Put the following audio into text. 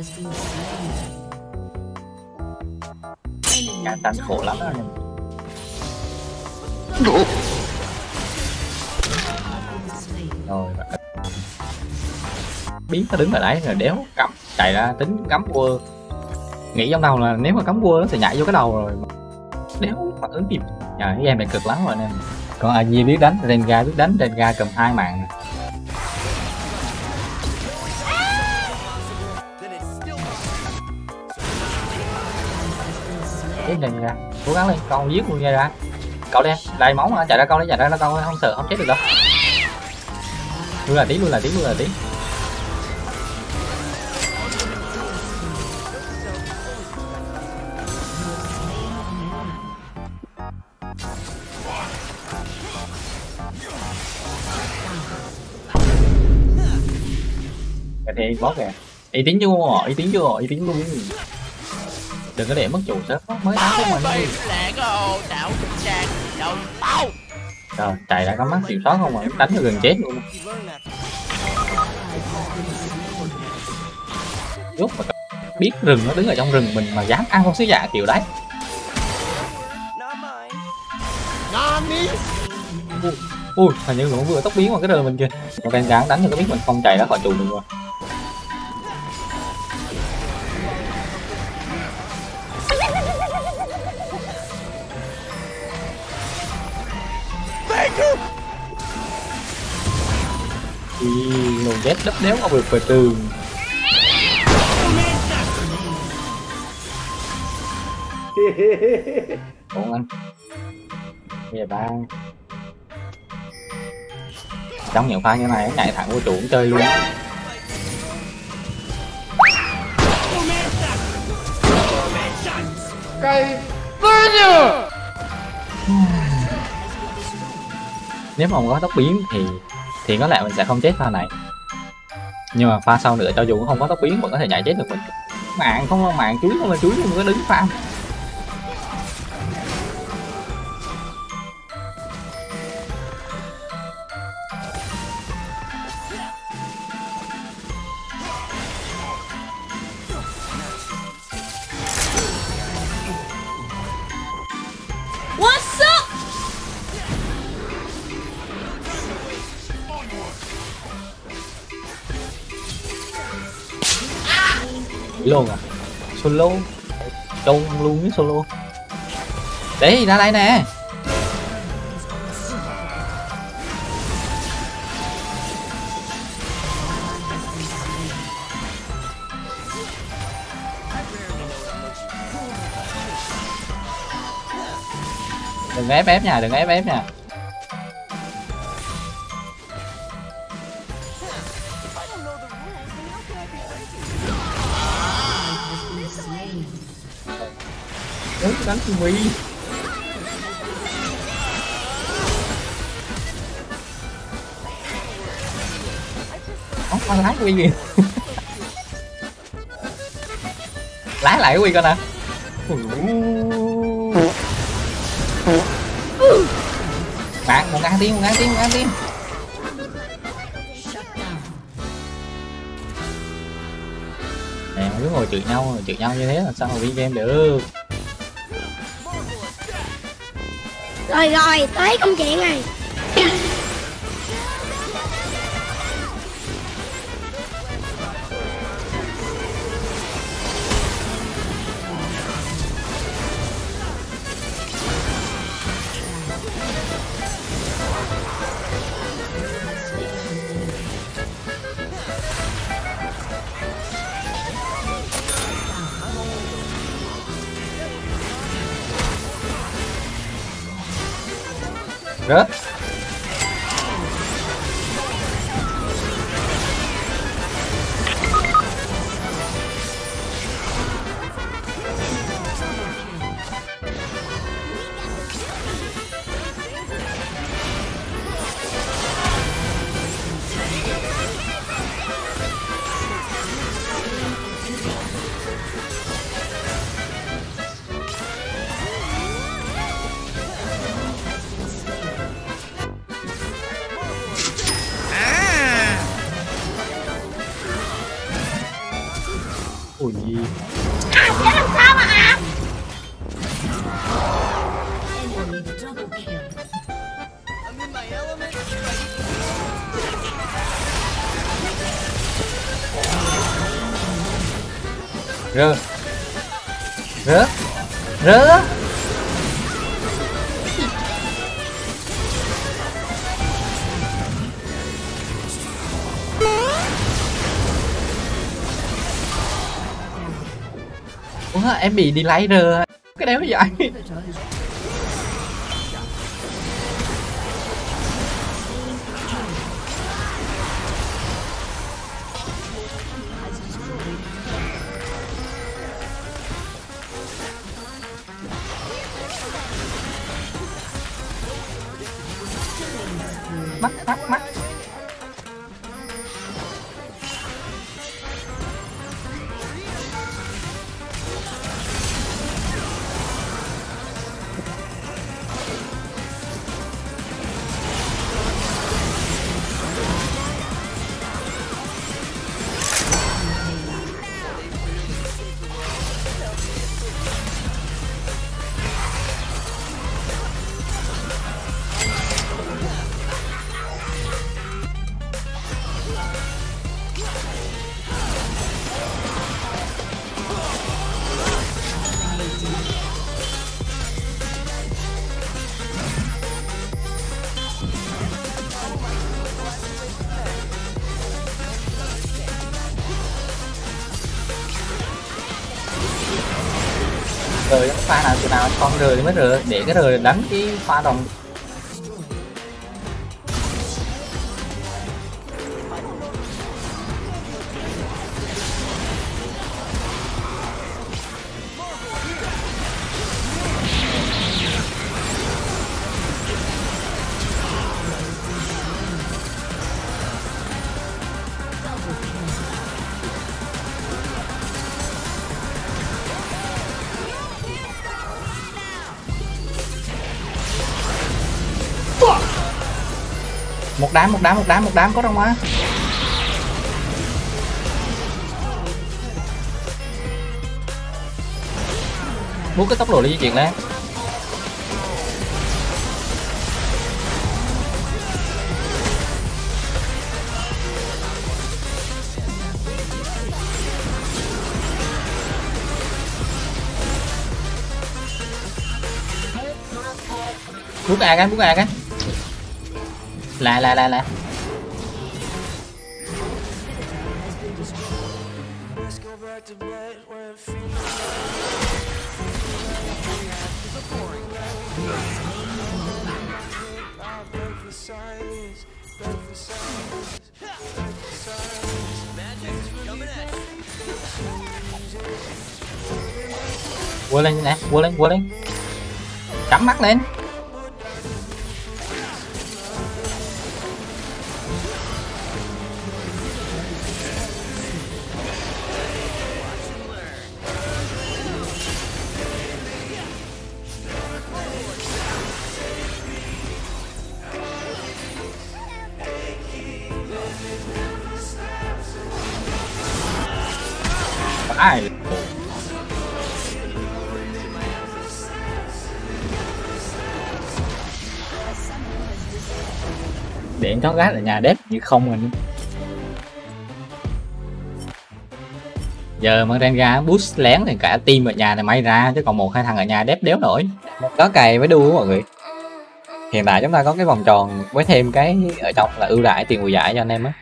has been slain. Nhà tranh khổ lắm anh em. Slain. rồi biến nó đứng ở đấy rồi đéo cắm chạy ra tính cắm quơ nghĩ trong đầu là nếu mà cắm quơ nó sẽ nhảy vô cái đầu rồi đéo phản ứng kịp nhà cái game này cực lắm rồi anh em còn Aji biết đánh Renga biết đánh Renga cầm hai mạng cái Renga cố gắng lên, con giết luôn ra cậu đen đầy máu mà chạy ra con đấy chạy ra con không sợ không chết được đâu. Luôn là tí luôn là tí luôn là tí. Cái thế kìa. Ý tính chưa? Ý tính chưa? Ý tính luôn đừng có để mất chủ sớm mới đá của mình đi. lẹ go đạo trục tràng đầu tao rồi chạy ra có mắt siêu sót không mà đánh cho gần chết luôn. Lúc mà biết rừng nó đứng ở trong rừng mình mà dám ăn con sứ dạ kiểu đấy. Ui hình như nó vừa tốc biến vào cái đời mình kìa. Con gán đánh cho cái biết mình không chạy ra khỏi trụ được rồi Ui, lồn ghét đắp đéo không được về tường Ủa anh. Bây giờ ba. Trong những pha như này nó nhảy thẳng vô trụ cũng chơi luôn nếu mà không có tốc biến thì thì có lẽ mình sẽ không chết pha này. Nhưng mà pha sau nữa cho dù không có tốc biến vẫn có thể nhảy chết được mình. Mạng không có mạng chuối không là chuối không có đứng farm luôn à? Solo? Trông luôn với solo? Đấy ra đây nè? Đừng ép ép nha, đừng ép ép nha. Đánh mì Ốc con lái quy kìa. Lái lại quy coi nè Bạn, một ngàn tim, một ngàn tim, một ngàn tim Nè, cứ ngồi chửi nhau, chửi nhau như thế là sao mà win game được? Rồi rồi, tới công chuyện này. 몇? 啊！别乱杀嘛！人，人，人。Ủa, em bị delay rồi. cái đéo vậy rời cái pha nào từ nào con rời mới rời. Để cái rời đánh cái pha đồng một đám một đám một đám một đám có đâu má? muốn cái tốc độ đi di chuyển lên Muốn à cái muốn à cái lại lại lại lại quơ lên nè quơ lên quơ lên. Cắm mắt lên. Ai? Để chó gái ở nhà đếp như không mình giờ mà Renga boost lén thì cả team ở nhà này may ra, chứ còn một hai thằng ở nhà đếp đéo nổi. Có cày với đu mọi người. Hiện tại chúng ta có cái vòng tròn với thêm cái ở trong là ưu đãi tiền mùa giải cho anh em á.